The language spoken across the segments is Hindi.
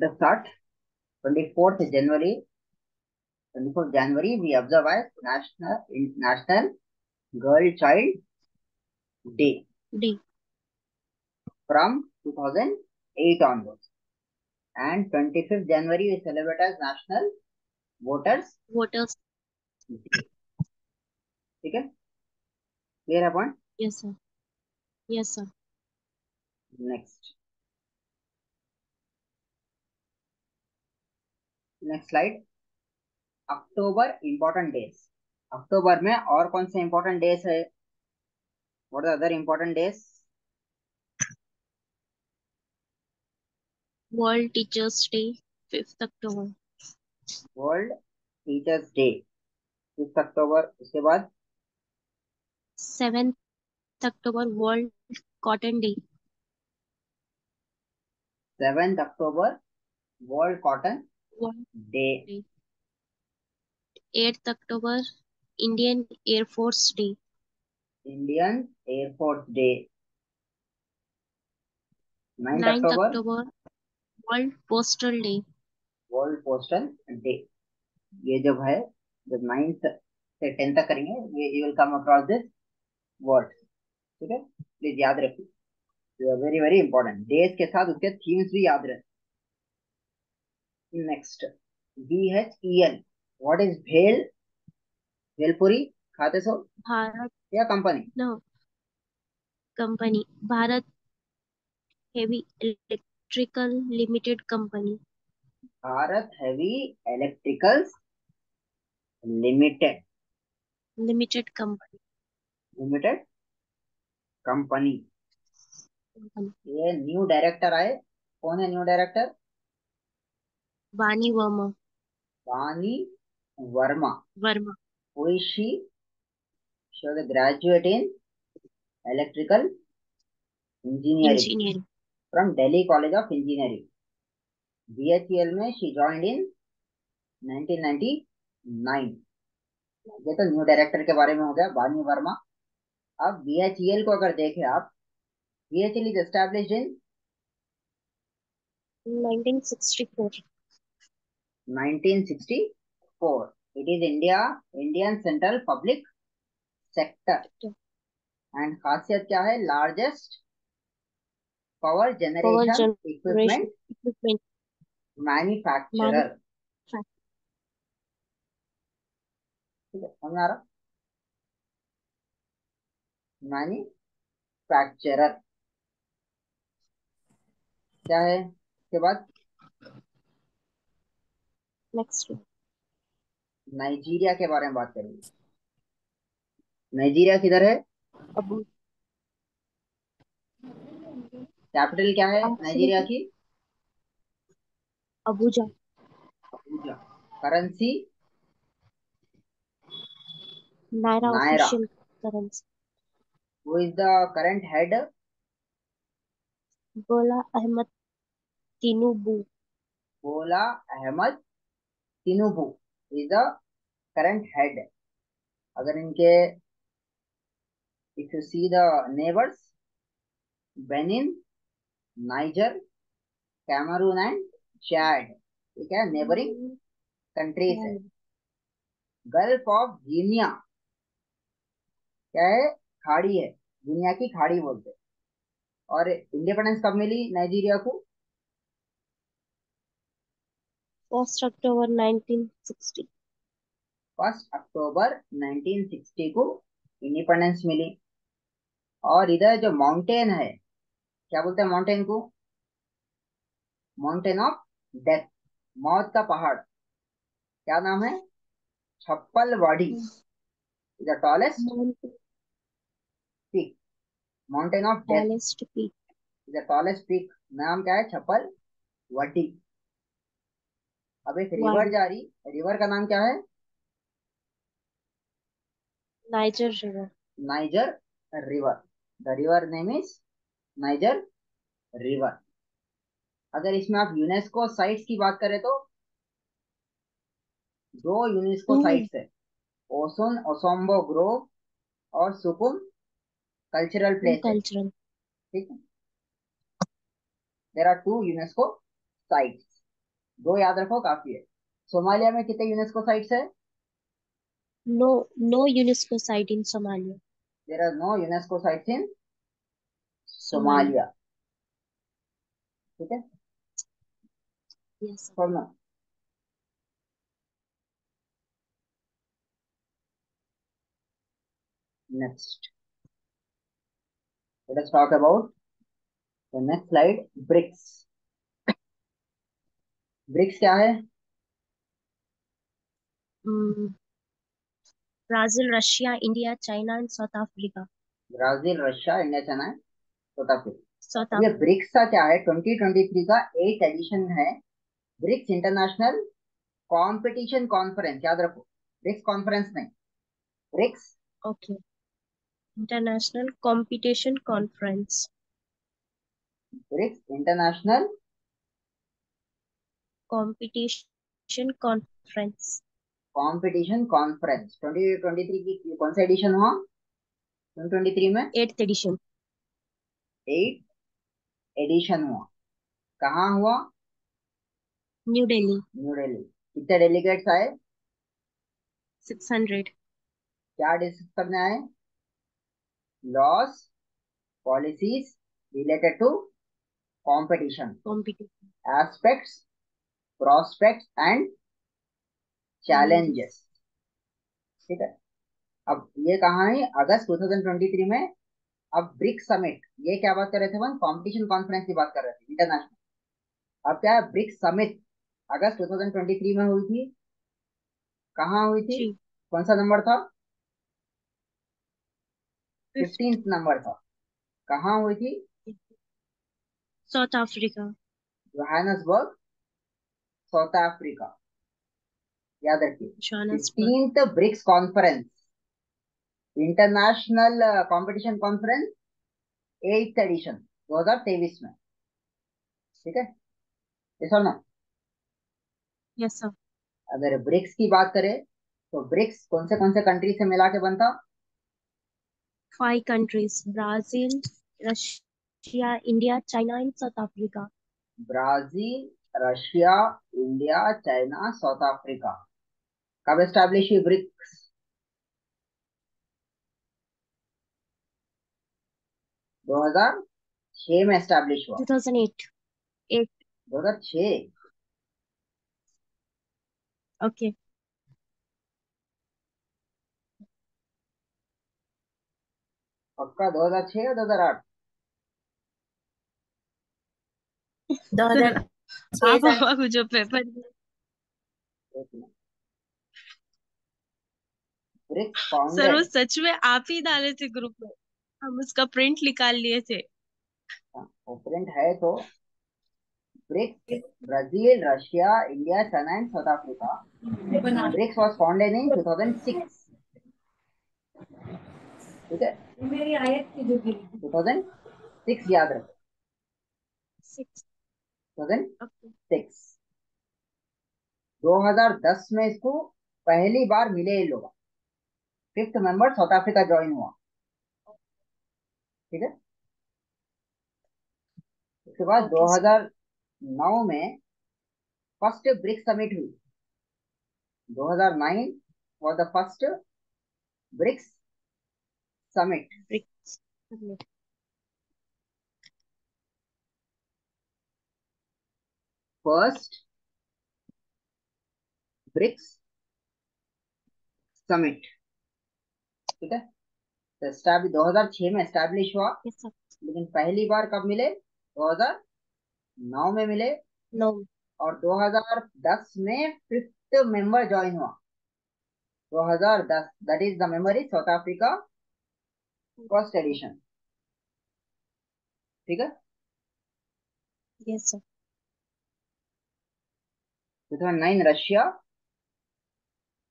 the start 24th January 24th January we observe as National National Girl Child Day. D. From 2008 onwards. And 25th January we celebrate as National Voters. Voters. Day. Okay. Clear upon? Yes, sir. Yes, sir. Next. Next slide October important days October में और कौन से इंपॉर्टेंट डेज़ है? What are other important days world teachers day fifth October world teachers day fifth October उसके बाद? Seventh October world cotton day seventh October world cotton day eighth October Indian air force day Indian air force day ninth October world postal day world postal day ये जब है जब नाइन्थ से टेंथ तक करेंगे ये you will come across this word ठीक है? प्लीज़ याद रखिए. वेरी वेरी इंपॉर्टेंट डेज़ के साथ उसके थीम्स भी याद रखें. Next B H E L what is भेल भेलपुरी खाते सो? भारत या company no company Bharat heavy electrical limited company Bharat heavy electricals limited limited company limited company ये न्यू डायरेक्टर आए? कौन है new director Vani Verma. Vani Verma. Verma. Who is she graduate in electrical engineering from Delhi college of engineering BHEL में शी जॉइंड इन 1999 ये तो न्यू डायरेक्टर के बारे में हो गया वाणी वर्मा। अब बीएचईएल को अगर देखें आप BHEL is established in 1964 1964 it is india indian central public sector. And खासियत क्या है? Largest power generation equipment equipment manufacturer ठीक है समझ आ रहा? मैन्युफैक्चरर क्या है? उसके बाद नेक्स्ट नाइजीरिया के बारे में बात करेंगे। नाइजीरिया किधर है? अबू। कैपिटल क्या है नाइजीरिया की? Abuja. Abuja. Currency? Naira official currency. Who is the current head? बोला Ahmed Tinubu Bola Ahmed तिनुबू is the current head. अगर इनके if you see the neighbors Benin Niger Cameroon and Chad ठीक है नेबरिंग कंट्रीज़ है। गल्फ ऑफ़ गिनिया क्या है खाड़ी है दुनिया की खाड़ी बोलते हैं। और इंडिपेंडेंस कब मिली नाइजीरिया को? फ़र्स्ट अक्टूबर 1960 फ़र्स्ट अक्टूबर 1960 को इंडिपेंडेंस मिली। और इधर जो माउंटेन है क्या बोलते हैं माउंटेन को? माउंटेन ऑफ़ डेथ मौत का पहाड़। क्या नाम है? Chappal Waddi the tallest peak mountain of death tallest peak the tallest peak नाम क्या है? छप्पल वाडी अब एक रिवर जा रही रिवर का नाम क्या है? Niger river Niger river the river name is Niger river अगर इसमें आप यूनेस्को साइट्स की बात करें तो दो यूनेस्को साइट्स है। ओसोन ओसोम्बो ग्रोव और सुकुम कल्चरल प्लेस कल्चरल ठीक है? There are two UNESCO sites दो याद रखो काफ़ी है। सोमालिया में कितने यूनेस्को साइट्स है? No no in Somalia. There are no UNESCO site in Somalia. ठीक है? Yes next let us talk about the next slide bricks BRICS क्या है? Mm, Brazil, Russia, India, China, and South Africa. Brazil Russia India China South Africa. ये ब्रिक्स का क्या है? 2023 का एट एडिशन है। ब्रिक्स इंटरनेशनल कंपटीशन कॉन्फ्रेंस याद रखो। ब्रिक्स कॉन्फ्रेंस नहीं। BRICS. Okay. International Competition conference. BRICS international Competition conference competition conference 2023 की कौन सा एडिशन हुआ? 2023 में? Eighth edition. एट एडिशन हुआ। कहाँ हुआ? New Delhi. न्यू दिल्ली कितने डेलीगेट्स आए? 600. क्या डिस्कस करने आए? Laws policies related to competition Competition. Aspects prospects and challenges ठीक है? अब ये कहाँ है? अगस्त 2023 में अब ब्रिक्स समिट। ये क्या बात कर रहे थे वन? कंपटीशन कॉन्फ्रेंस की बात कर रहे थे इंटरनेशनल अब क्या है? ब्रिक्स समिट अगस्त 2023 में हुई थी। कहाँ हुई थी? कौन सा नंबर था. फिफ्टींथ नंबर था। कहाँ हुई थी? South Africa. Johannesburg. South Africa याद रखिए fifteenth BRICS conference international competition conference eighth edition 2023 में ठीक है ये सुनो Yes, sir. अगर ब्रिक्स की बात करें तो ब्रिक्स कौन से कौन से कंट्री से मिला के बनता? Five countries Brazil, Russia, India, China, and South Africa. Brazil Russia India China South Africa कब एस्टैब्लिश हुई ब्रिक्स दो हज़ार छ में एस्टैब्लिश हुआ 2008. Eight. दो हज़ार छह Okay. पक्का दो हज़ार छह या दो हज़ार आठ दो हज़ार आप सर जो पेपर सर वो सच में आप ही डाले थे ग्रुप में। हम उसका प्रिंट निकाल लिए थे। वो प्रिंट है तो BRICS Brazil Russia India China and South Africa बना ब्रिक्स वाज फाउंडेड इन 2006 ठीक है? मेरी आयत की जो गिरी 2006 याद रखो। सिक्स 2006 ओके 2010 में इसको पहली बार मिले ये लोग। Fifth member South Africa join हुआ। ठीक है? उसके बाद ओके सर 2009 में फ़र्स्ट ब्रिक्स समिट हुई। 2009 was the first BRICS summit BRICS first BRICS summit ठीक है? तो एस्टैब्लिश 2006 में एस्टैब्लिश हुआ। सर लेकिन पहली बार कब मिले? 2009 में मिले। नो। और 2010 में फिफ्थ मेंबर ज्वाइन हुआ। 2010 that is the member is South Africa first edition ठीक है? यस सर 2009 रशिया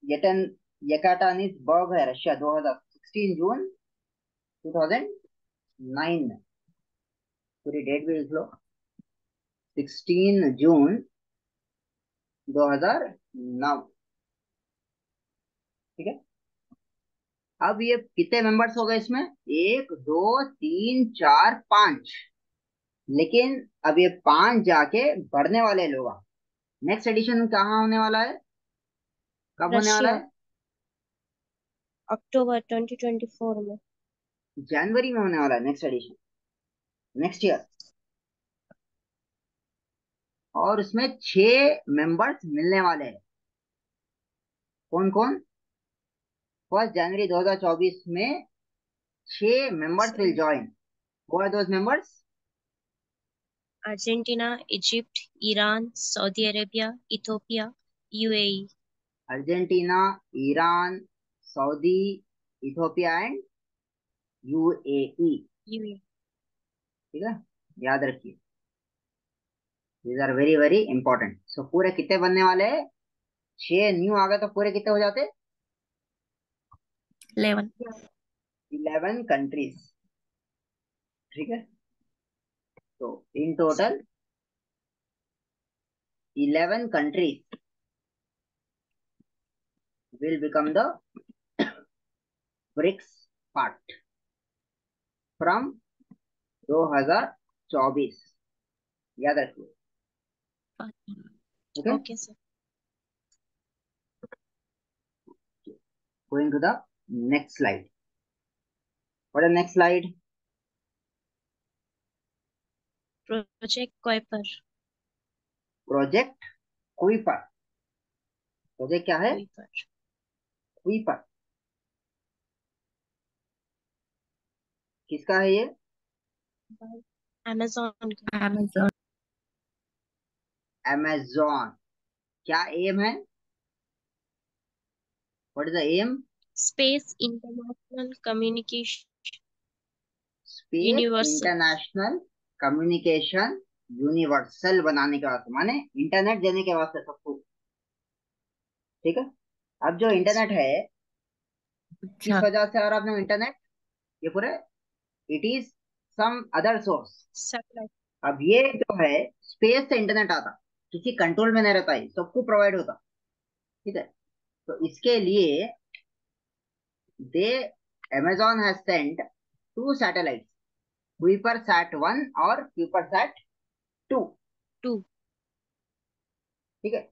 येटन येकाटानिसबर्ग है रशिया 2016 जून 2009 में पूरी डेट भी लिख लो 16 जून 2009 ठीक है अब ये कितने मेंबर्स हो गए इसमें? एक, दो, तीन, चार, पाँच। लेकिन अब ये पाँच जाके बढ़ने वाले लोग। नेक्स्ट एडिशन कहाँ होने वाला है? कब होने वाला है? अक्टूबर 2024 में। जनवरी में होने वाला है नेक्स्ट एडिशन नेक्स्ट ईयर और उसमें छह मेंबर्स मिलने वाले हैं। कौन कौन फ़र्स्ट जनवरी 2024 में छह members will join who are those members Argentina Egypt Iran Saudi Arabia Ethiopia UAE Argentina Iran Saudi Ethiopia and UAE ठीक है? याद रखिए। These are very very important so पूरे कितने बनने वाले हैं? छह न्यू आ गए तो पूरे कितने हो जाते? इलेवन इलेवन कंट्रीज़ ठीक है? तो in total eleven countries will become the BRICS part from 2024 याद रखिए okay okay sir going to the next slide what is next slide project Kuiper project Kuiper project क्या है? कोइपर कुइपर किसका है ये? अमेजोन का। Amazon. amazon क्या एम है? What is the aim space international communication space. International communication universal बनाने के वास्ते माने इंटरनेट देने के वास्ते सबको। ठीक है? अब जो इंटरनेट है किस अच्छा वजह से आ रहा अपने इंटरनेट ये पूरे it is some other source अब ये जो है स्पेस से इंटरनेट आता किसी कंट्रोल में नहीं रहता है सबको प्रोवाइड होता। ठीक है? तो इसके लिए they Amazon has sent two satellites Kuiper sat one और क्विपर सैट टू टू ठीक है?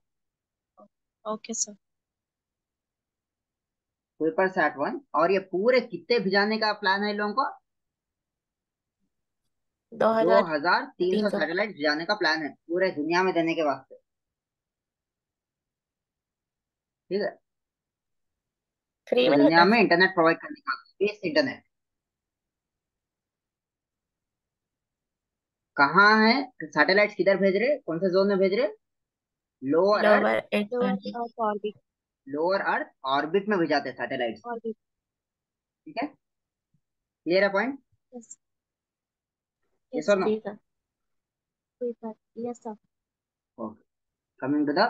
Okay sir Kuiper sat one और ये पूरे कितने भिजाने का प्लान है लोगों को? दो दो हज़ार तीन सौ सौ। सैटेलाइट भिजाने का प्लान है पूरे दुनिया में देने के वास्ते। ठीक है? फ्री दुनिया में इंटरनेट प्रोवाइड करने का स्पेस इंटरनेट कहाँ है? सैटेलाइट्स किधर भेज रहे? कौन से जोन में भेज रहे? Lower earth orbit lower earth orbit में भेजाते हैं सैटेलाइट्स ऑर्बिट ठीक है? क्लियर है पॉइंट यस ये नो ठीक Kuiper yes sir okay coming to the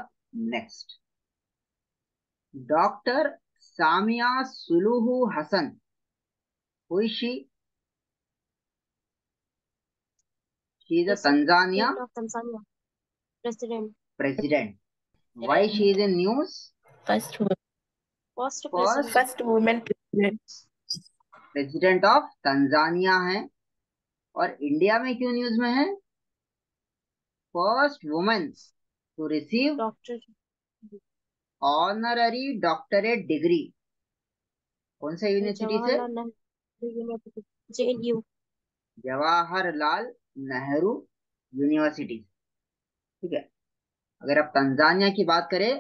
next doctor Samia Suluhu Hassan who is she sir Tanzania president of Tanzania president president. Why she is in news? First first first president first women president president. Of Tanzania है। और इंडिया में क्यों न्यूज़ में है? First women to receive doctor honorary doctorate degree कौन सा यूनिवर्सिटी से? जेएनयू जवाहरलाल नेहरू यूनिवर्सिटी। ठीक है? अगर आप तंजानिया की बात करें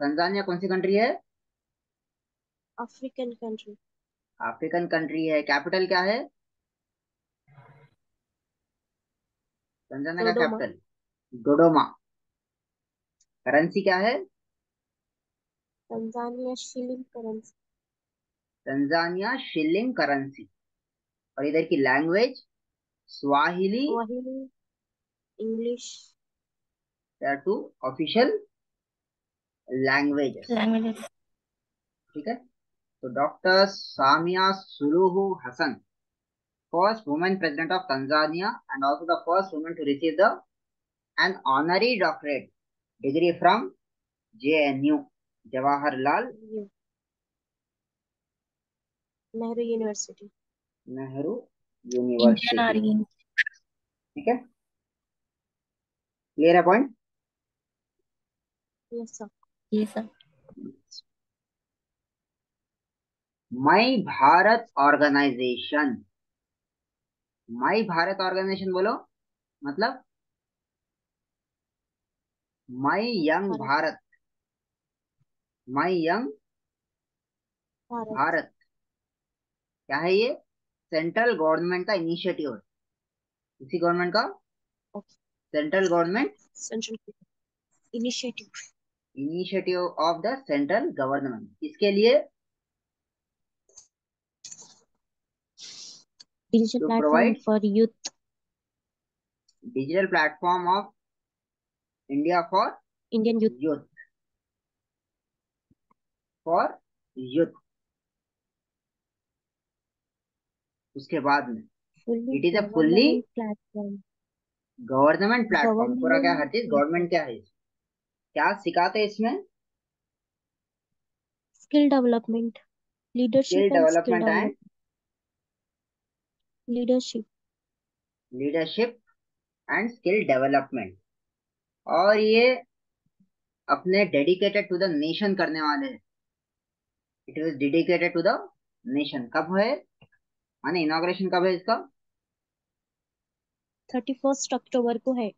तंजानिया कौन सी कंट्री है? अफ्रीकन कंट्री अफ्रीकन कंट्री है। कैपिटल क्या है? तंजानिया का कैपिटल डोडोमा करेंसी क्या है? Tanzania shilling currency Tanzania shilling currency और इधर की language Swahili. Swahili. English. There are ठीक है तो doctor Samia Suluhu Hassan first women president of Tanzania and also the first women to receive the an honorary doctorate degree from J N U Jawaharlal Nehru university Nehru है ठीक है? क्लियर है point sir. My Bharat organisation my Bharat organisation बोलो। मतलब? My young Bharat. My young Bharat क्या है ये? सेंट्रल गवर्नमेंट का इनिशिएटिव है। किसी गवर्नमेंट का? Central government? Central Initiative. Initiative of the central government इसके लिए? Digital To platform provide- for youth. Digital platform of India for Indian youth. youth for youth उसके बाद में। It is a fully government platform पूरा क्या हर चीज़ गवर्नमेंट क्या है? क्या सिखाते हैं इसमें? Skill development. Leadership skill development and. Leadership. Leadership and skill development और ये अपने डेडिकेटेड टू द नेशन करने वाले हैं। It is dedicated to the nation कब है माने इनॉग्रेशन कब है इसका? 31st अक्टूबर को है।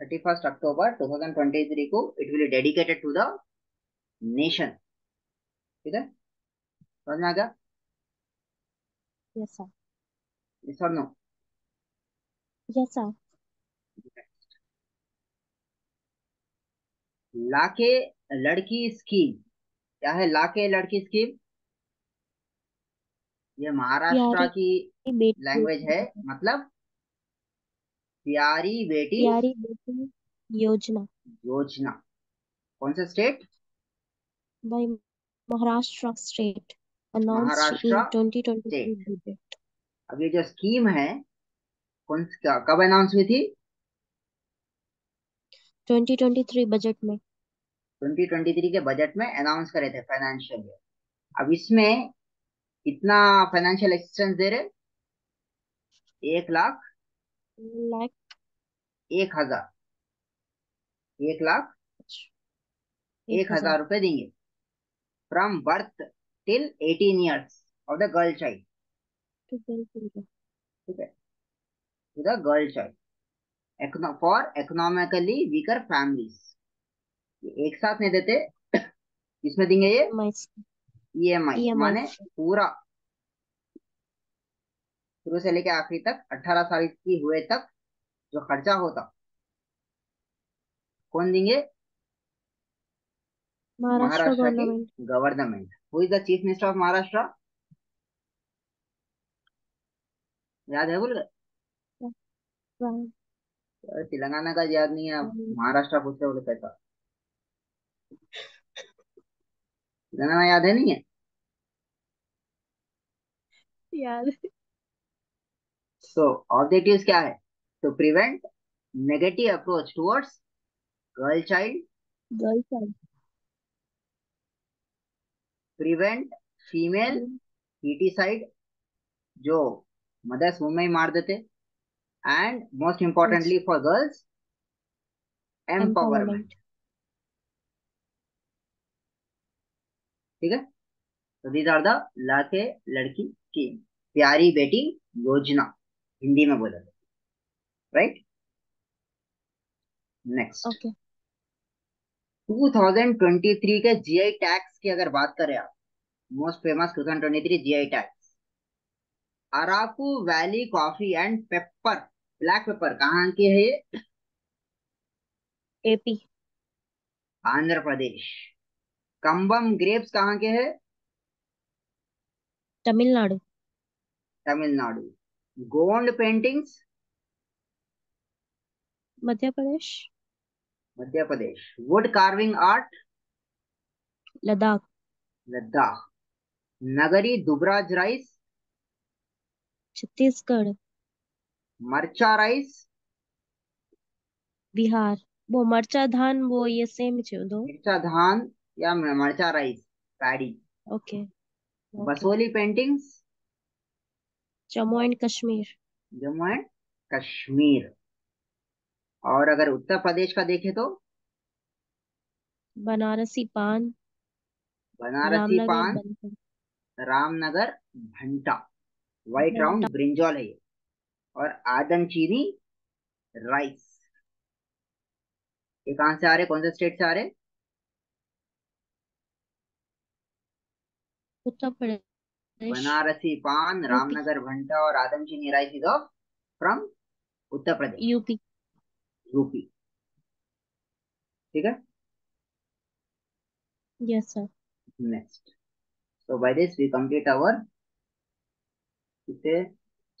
थर्टी फ़र्स्ट अक्टूबर 2023 को it will dedicated to the nation ठीक है? समझ में आ गया? Yes, sir. Yes or no? Yes, sir. लाके लड़की स्कीम क्या है लाके लड़की स्कीम ये महाराष्ट्र की लैंग्वेज है मतलब? प्यारी बेटी। प्यारी बेटी योजना। योजना। कौन सा स्टेट in महाराष्ट्र 2023 state। अब ये जो स्कीम है कौन क्या- कब अनाउंस हुई थी? 2023 बजट में। 2023 के बजट में अनाउंस करे थे फाइनेंशियल ईयर अब इसमें कितना फाइनेंशियल असिस्टेंस दे रहे? एक लाख? लाख। एक हज़ार। एक लाख? एक एक हज़ार रुपए देंगे। From birth till eighteen years of the girl child ठीक है to the girl child for economically weaker families एक साथ नहीं देते। किसमें देंगे ये? ईएमआई EMI माने पूरा। शुरू से लेके आखिरी तक 18 साल की हुए तक जो खर्चा होता। कौन देंगे? महाराष्ट्र की government who is the chief minister of Maharashtra याद है बोल गए तेलंगाना का याद नहीं है हम्म। महाराष्ट्र पूछ रहे बोले कैसा? तेलंगाना याद है नहीं है? याद सो ऑब्जेक्टिव्स क्या है? To prevent negative approach towards girl child girl child prevent female foeticide जो मदर्स मुँह में ही मार देते. And most importantly for girls empowerment ठीक है? तो दीज आर द लाके लड़की स्कीम प्यारी बेटी योजना हिंदी में बोला राइट नेक्स्ट ओके 2023 के जीआई टैक्स की अगर बात करें आप most famous 2023 GI tags Araku valley coffee and pepper black pepper कहाँ के है एपी आंध्र प्रदेश। कंबम ग्रेप्स कहाँ के है? Tamil Nadu. Tamil Nadu Gond paintings Madhya Pradesh Madhya Pradesh wood carving art Ladakh Ladakh Nagri Dubraj rice Chhattisgarh मरचा राइस बिहार वो मरचा धान वो ये सेम છે दो मिर्चा धान या Marcha rice paddy okay okay Basohli paintings Jammu and Kashmir. Jammu and Kashmir. और अगर उत्तर प्रदेश का देखें तो? बनारसी पान। बनारसी रामनगर पान। रामनगर भंटा व्हाइट राउंड ब्रिंजॉल है ये। और आदम चीनी राइस ये कहाँ से आ रहे कौन से स्टेट से आ रहे उत्तर प्रदेश। बनारसी पान रामनगर भंटा और Adam Chini rice is of from Uttar Pradesh UP UP ठीक है yes sir next so by this we complete our इसे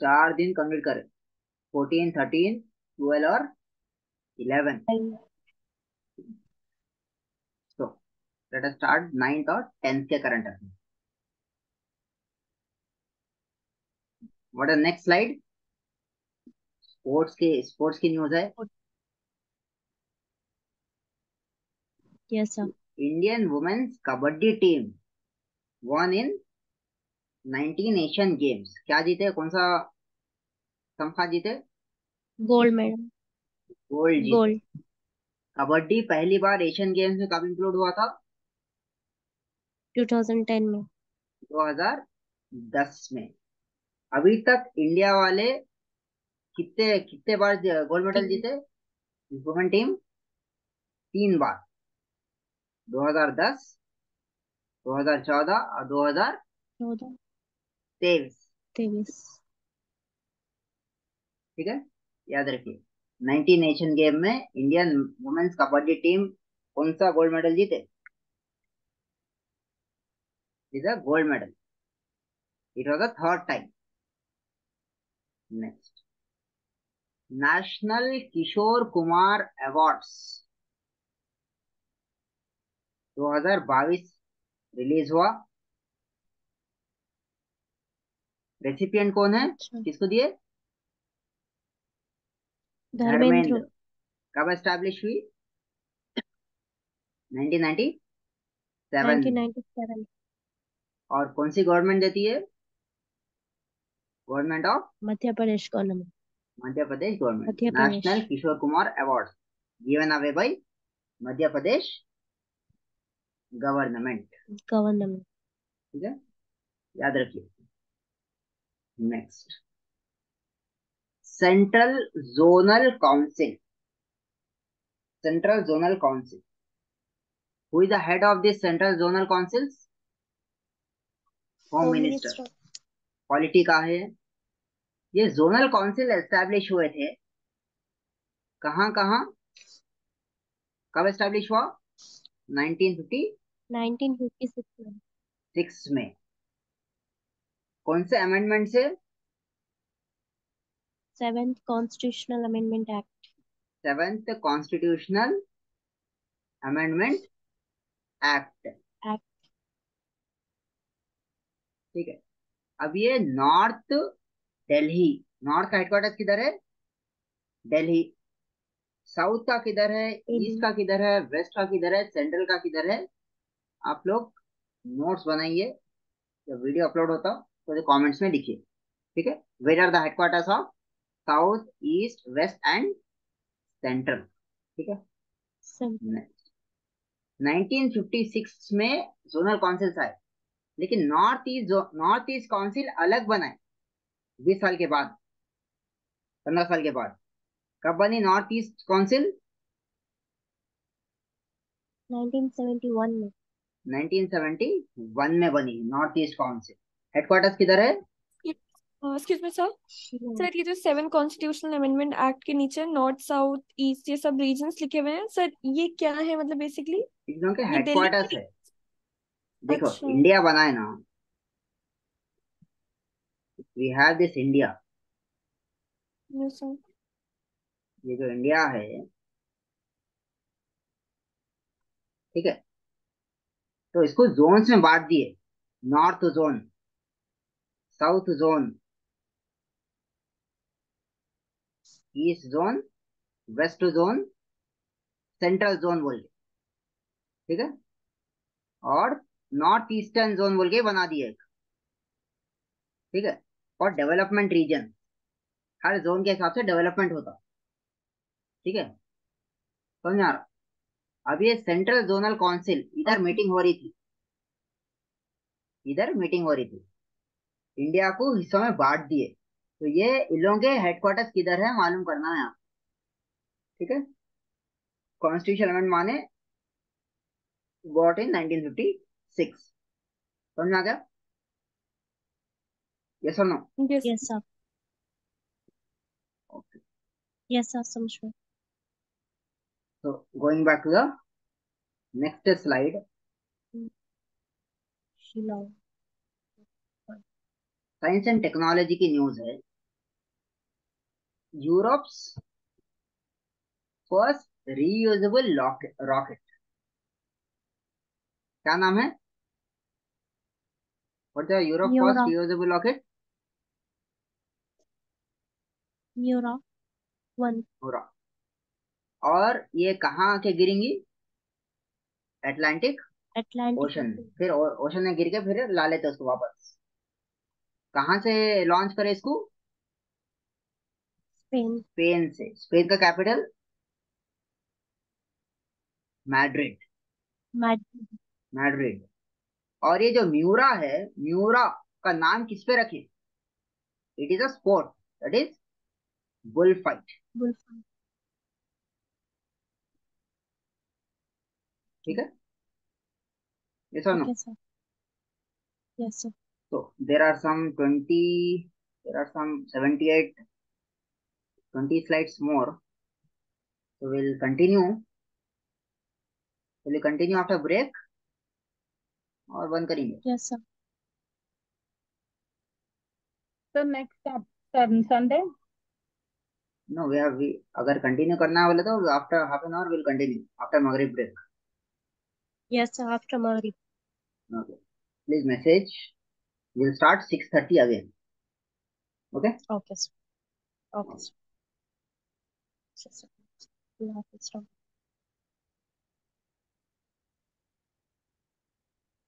चार दिन कंप्लीट करें. फोर्टीन थर्टीन ट्वेल्व और eleven so let us start ninth और टेंथ के current affair what are next slide sports के स्पोर्ट्स की न्यूज़ है. Yes sir Indian women's kabaddi team won in 19 Asian games क्या जीते कौन सा तमखा जीते? गोल्ड मेडल गोल्ड जीते। गोल्ड कबड्डी पहली बार एशियन गेम्स में कब इंक्लूड हुआ था? 2010 में. 2010 में। अभी तक इंडिया वाले कितने कितने बार गोल्ड मेडल जीते? वुमेन टीम तीन बार। 2010 2014 और 2023 चौदह तेईस। ठीक है? याद रखिए। 19 एशियन गेम में इंडियन वुमेन्स कबड्डी टीम कौन सा गोल्ड मेडल जीते? Is a gold medal it was the third time next national Kishore Kumar awards 2022 release हुआ। रेसिपियंट कौन है? अच्छा। किसको दिए? धर्मेंद्र। कब एस्टैब्लिश हुई? 1997 में 1997 और कौन सी गवर्नमेंट देती है? Government of Madhya Pradesh government Madhya Pradesh government national Kishore Kumar award given away by Madhya Pradesh government government ठीक है? याद रखिए। Next central zonal council central zonal council who is the head of this central zonal councils home minister polity का है? ये जोनल काउंसिल एस्टैब्लिश हुए थे। कहाँ कहाँ? कब एस्टैब्लिश हुआ? 1956 1956 में में। कौन से अमेंडमेंट से? Seventh constitutional amendment act seventh constitutional amendment act act ठीक है। अब ये नॉर्थ दिल्ली। नॉर्थ का हेडक्वार्टर किधर है? दिल्ली। साउथ का किधर है? ईस्ट का किधर है? वेस्ट का किधर है? सेंट्रल का किधर है? आप लोग नोट्स बनाइए। जब वीडियो अपलोड होता तो कमेंट्स में लिखिए। ठीक है? Where are the headquarters of south east west and central ठीक है? सब नेक्स्ट 1956 में जोनल काउंसिल्स आए लेकिन north east north east council अलग बनाए बीस साल के बाद पंद्रह साल के बाद। कब बनी नॉर्थ ईस्ट काउंसिल? 1971 में। 1971 में बनी नॉर्थ ईस्ट काउंसिल। हेडक्वार्टर्स किधर है? एक्सक्यूज मी सर सर ये जो सेवन कॉन्स्टिट्यूशनल अमेंडमेंट एक्ट के नीचे नॉर्थ साउथ ईस्ट ये सब रीजन्स लिखे हुए हैं। सर ये क्या है मतलब बेसिकली के हेडक्वार्टर्स है। देखो अच्छा। इंडिया बना है ना वी हैव दिस इंडिया ये जो इंडिया है ठीक है? तो इसको जोन्स में बांट दिए। North zone south zone east zone west zone central zone बोल के ठीक है? और नॉर्थ ईस्टर्न जोन बोल के बना दिए एक ठीक है? और डेवलपमेंट रीजन हर जोन के हिसाब से डेवलपमेंट होता। ठीक है? समझ आ रहा? अब ये सेंट्रल जोनल काउंसिल इधर मीटिंग हो रही थी। इधर मीटिंग हो रही थी। इंडिया को हिस्सों में बांट दिए। तो ये इन लोगों के हेडक्वार्टर्स किधर है मालूम करना है आप। ठीक है? कॉन्स्टिट्यूशन अमेंड माने वॉट इन 1956 समझ में आ गया? यस और no yes. Yes sir. Okay yes sir समझ में so going back to the next slide. Shillong science and technology की न्यूज़ है. यूरोप्स फ़र्स्ट रीयूजेबल रॉकेट क्या नाम है? What the Europe first reusable rocket Neura one. पूरा और ये कहाँ आके गिरेंगी? एटलांटिक अटलांटिक ओशन फिर ओशन में गिर के फिर ला लेते उसको वापस। कहाँ से लॉन्च करे इसको? स्पेन स्पेन से। स्पेन का कैपिटल मैड्रिड मैड्रिड मैड्रिड और ये जो म्यूरा है म्यूरा का नाम किस पे रखे? It is a sport that is bull fight ठीक है ये sir no okay sir yes sir So there are some 20, there are some 78, 20 slides more. So we'll continue. Will you continue after break? और बंद करेंगे yes sir sun, Sunday. No we have we अगर कंटिन्यू करना है बोले तो after half an hour will continue after मगरिब ब्रेक यस आफ्टर मगरिब okay please message will start 6:30 again okay okay sir okay sir अल्लाह हाफिज़